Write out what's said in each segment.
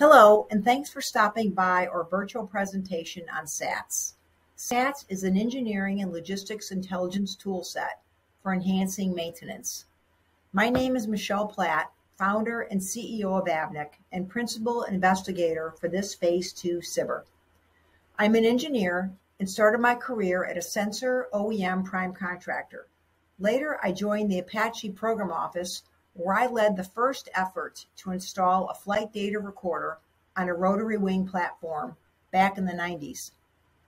Hello, and thanks for stopping by our virtual presentation on SAATS. SAATS is an engineering and logistics intelligence toolset for enhancing maintenance. My name is Michelle Platt, founder and CEO of Avnik and principal investigator for this Phase 2 SBIR. I'm an engineer and started my career at a sensor OEM prime contractor. Later, I joined the Apache program office where I led the first effort to install a flight data recorder on a rotary wing platform back in the 90s.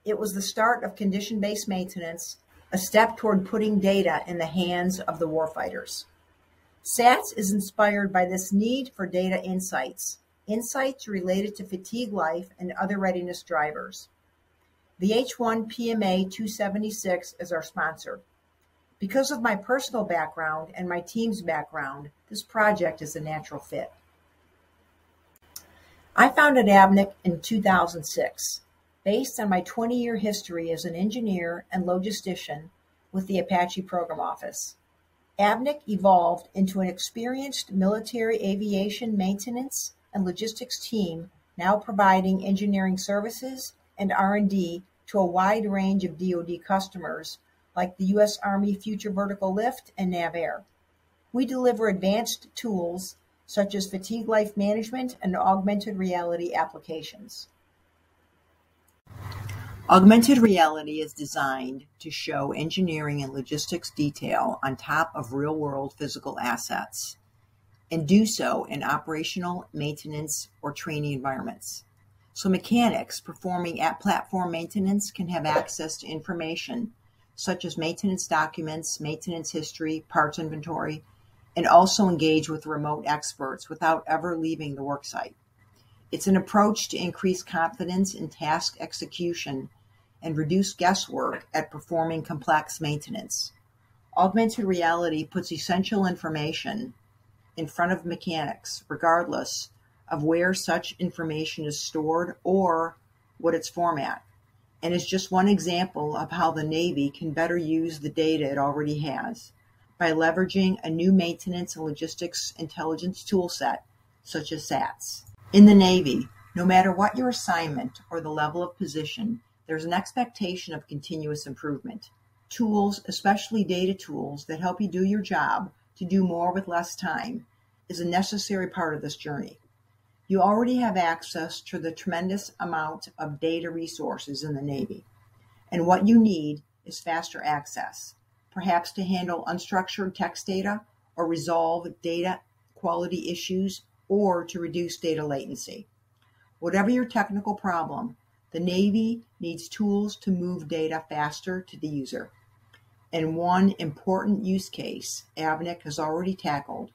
It was the start of condition based maintenance, a step toward putting data in the hands of the warfighters. SAATS is inspired by this need for data insights, insights related to fatigue life and other readiness drivers. The H1 PMA 276 is our sponsor. Because of my personal background and my team's background, this project is a natural fit. I founded Avnik in 2006, based on my 20 year history as an engineer and logistician with the Apache Program Office. Avnik evolved into an experienced military aviation maintenance and logistics team now providing engineering services and R&D to a wide range of DoD customers like the U.S. Army Future Vertical Lift and NavAir. We deliver advanced tools such as fatigue life management and augmented reality applications. Augmented reality is designed to show engineering and logistics detail on top of real world physical assets and do so in operational, maintenance, or training environments. So, mechanics performing at platform maintenance can have access to information such as maintenance documents, maintenance history, parts inventory, and also engage with remote experts without ever leaving the worksite. It's an approach to increase confidence in task execution and reduce guesswork at performing complex maintenance. Augmented reality puts essential information in front of mechanics, regardless of where such information is stored or what its format and is just one example of how the Navy can better use the data it already has by leveraging a new maintenance and logistics intelligence toolset such as SAATS. In the Navy, no matter what your assignment or the level of position, there's an expectation of continuous improvement. Tools, especially data tools that help you do your job to do more with less time, is a necessary part of this journey. You already have access to the tremendous amount of data resources in the Navy, and what you need is faster access, perhaps to handle unstructured text data or resolve data quality issues or to reduce data latency. Whatever your technical problem, the Navy needs tools to move data faster to the user. And one important use case Avnik has already tackled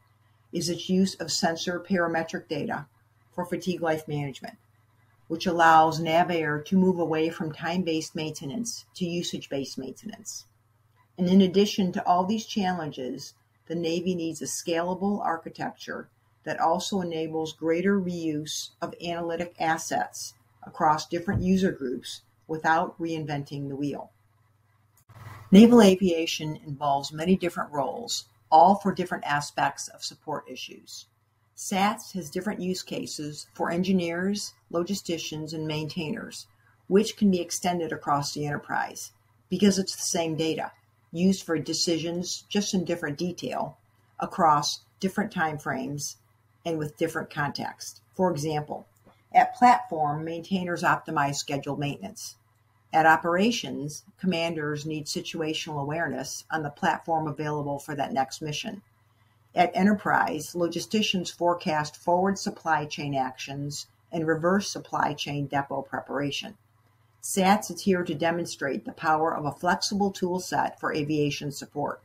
is its use of sensor parametric data for fatigue life management, which allows NavAir to move away from time based maintenance to usage based maintenance. And in addition to all these challenges, the Navy needs a scalable architecture that also enables greater reuse of analytic assets across different user groups without reinventing the wheel. Naval aviation involves many different roles, all for different aspects of support issues. SAATS has different use cases for engineers, logisticians, and maintainers, which can be extended across the enterprise because it's the same data used for decisions just in different detail across different time frames and with different context. For example, at platform, maintainers optimize scheduled maintenance. At operations, commanders need situational awareness on the platform available for that next mission. At Enterprise, logisticians forecast forward supply chain actions and reverse supply chain depot preparation. SAATS is here to demonstrate the power of a flexible tool set for aviation support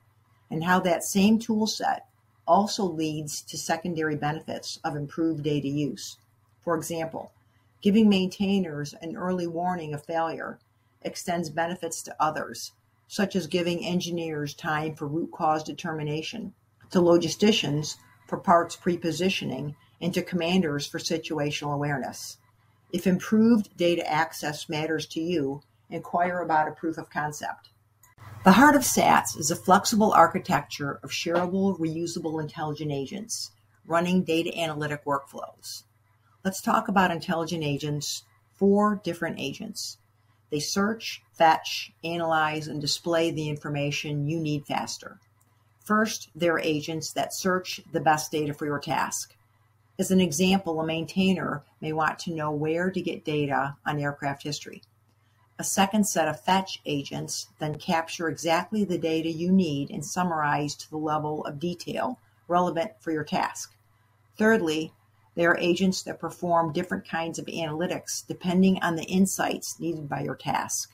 and how that same tool set also leads to secondary benefits of improved data use. For example, giving maintainers an early warning of failure extends benefits to others, such as giving engineers time for root cause determination to logisticians for parts prepositioning, and to commanders for situational awareness. If improved data access matters to you, inquire about a proof of concept. The heart of SAATS is a flexible architecture of shareable, reusable intelligent agents running data analytic workflows. Let's talk about intelligent agents, four different agents. They search, fetch, analyze, and display the information you need faster. First, there are agents that search the best data for your task. As an example, a maintainer may want to know where to get data on aircraft history. A second set of fetch agents then capture exactly the data you need and summarize to the level of detail relevant for your task. Thirdly, there are agents that perform different kinds of analytics depending on the insights needed by your task.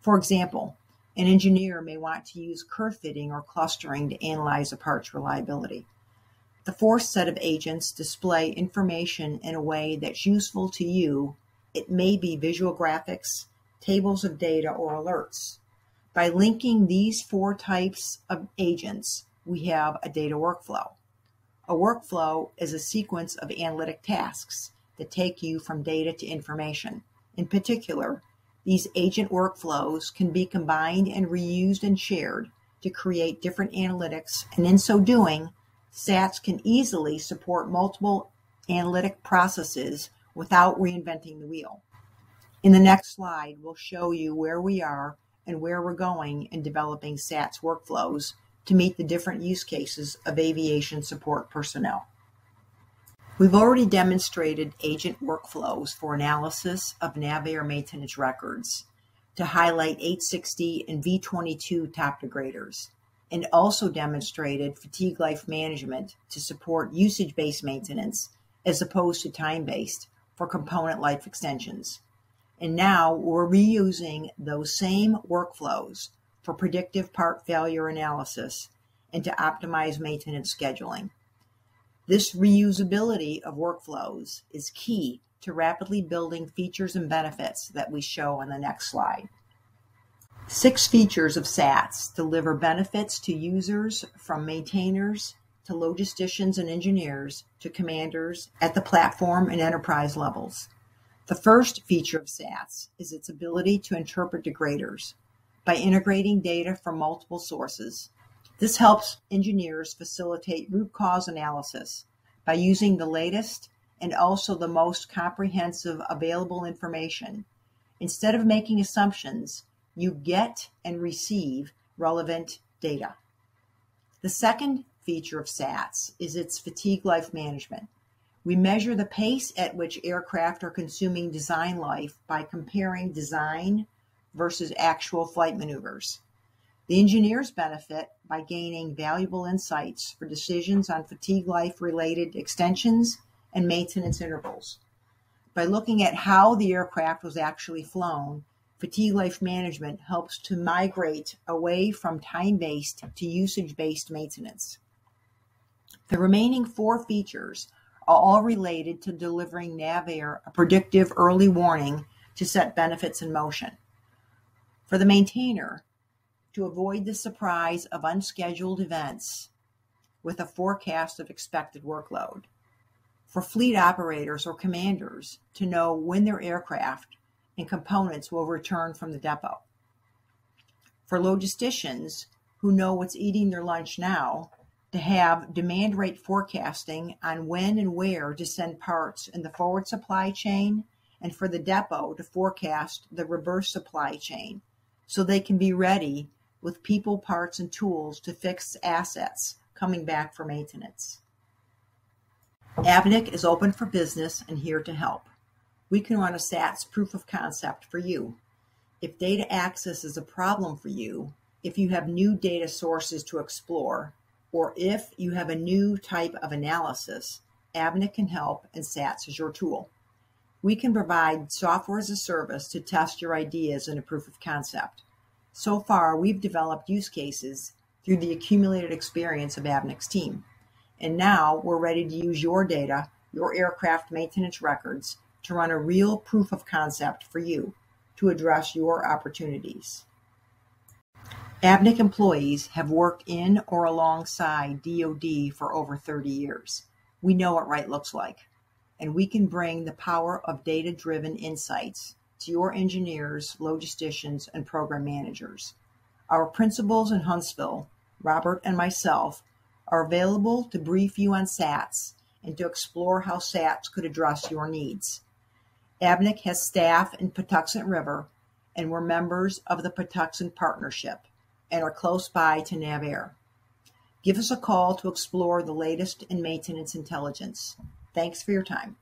For example, an engineer may want to use curve fitting or clustering to analyze a part's reliability. The fourth set of agents display information in a way that's useful to you. It may be visual graphics, tables of data, or alerts. By linking these four types of agents, we have a data workflow. A workflow is a sequence of analytic tasks that take you from data to information. In particular, these agent workflows can be combined and reused and shared to create different analytics, and in so doing, SAATS can easily support multiple analytic processes without reinventing the wheel. In the next slide, we'll show you where we are and where we're going in developing SAATS workflows to meet the different use cases of aviation support personnel. We've already demonstrated agent workflows for analysis of NavAir maintenance records to highlight H60 and V22 top degraders, and also demonstrated fatigue life management to support usage-based maintenance as opposed to time-based for component life extensions. And now we're reusing those same workflows for predictive part failure analysis and to optimize maintenance scheduling. This reusability of workflows is key to rapidly building features and benefits that we show on the next slide. Six features of SAATS deliver benefits to users from maintainers to logisticians and engineers to commanders at the platform and enterprise levels. The first feature of SAATS is its ability to interpret degraders by integrating data from multiple sources. This helps engineers facilitate root cause analysis by using the latest and also the most comprehensive available information. Instead of making assumptions, you get and receive relevant data. The second feature of SAATS is its fatigue life management. We measure the pace at which aircraft are consuming design life by comparing design versus actual flight maneuvers. The engineers benefit by gaining valuable insights for decisions on fatigue life related extensions and maintenance intervals. By looking at how the aircraft was actually flown, fatigue life management helps to migrate away from time based to usage based maintenance. The remaining four features are all related to delivering NavAir a predictive early warning to set benefits in motion. For the maintainer, to avoid the surprise of unscheduled events with a forecast of expected workload. For fleet operators or commanders to know when their aircraft and components will return from the depot. For logisticians who know what's eating their lunch now, to have demand rate forecasting on when and where to send parts in the forward supply chain, and for the depot to forecast the reverse supply chain so they can be ready with people, parts, and tools to fix assets coming back for maintenance. Avnik is open for business and here to help. We can run a SAATS proof of concept for you. If data access is a problem for you, if you have new data sources to explore, or if you have a new type of analysis, Avnik can help and SAATS is your tool. We can provide software as a service to test your ideas in a proof of concept. So far, we've developed use cases through the accumulated experience of Avnik's team. And now we're ready to use your data, your aircraft maintenance records, to run a real proof of concept for you to address your opportunities. Avnik employees have worked in or alongside DoD for over 30 years. We know what right looks like and we can bring the power of data driven insights to your engineers, logisticians, and program managers. Our principals in Huntsville, Robert and myself, are available to brief you on SAATS and to explore how SAATS could address your needs. Avnik has staff in Patuxent River, and we're members of the Patuxent Partnership and are close by to NavAir. Give us a call to explore the latest in maintenance intelligence. Thanks for your time.